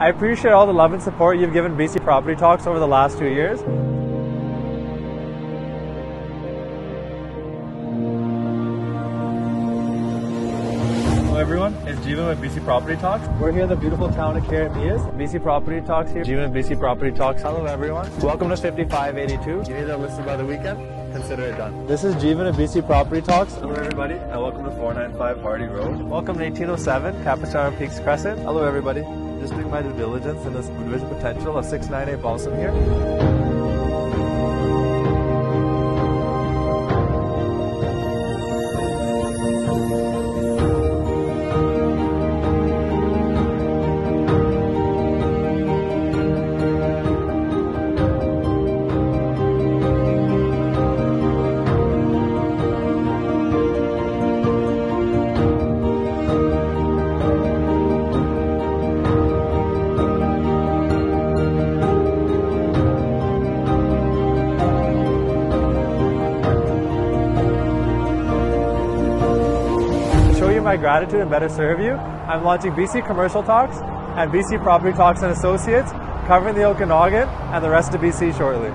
I appreciate all the love and support you've given BC Property Talks over the last two years. Hello everyone, it's Jewan with BC Property Talks. We're here in the beautiful town of Keremeos. BC Property Talks here. Jewan with BC Property Talks. Hello everyone. Welcome to 5582. You need that listed by the weekend? Consider it done. This is Jewan of BC Property Talks. Hello everybody, and welcome to 495 Hardy Road. Welcome to 1807 Capistrano Peaks Crescent. Hello everybody. Just doing my due diligence in this division potential of 698 Balsam here. My gratitude and better serve you, I'm launching BC Commercial Talks and BC Property Talks and Associates, covering the Okanagan and the rest of BC shortly.